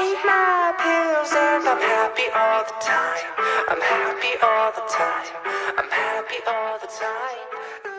take my pills and I'm happy all the time. I'm happy all the time. I'm happy all the time.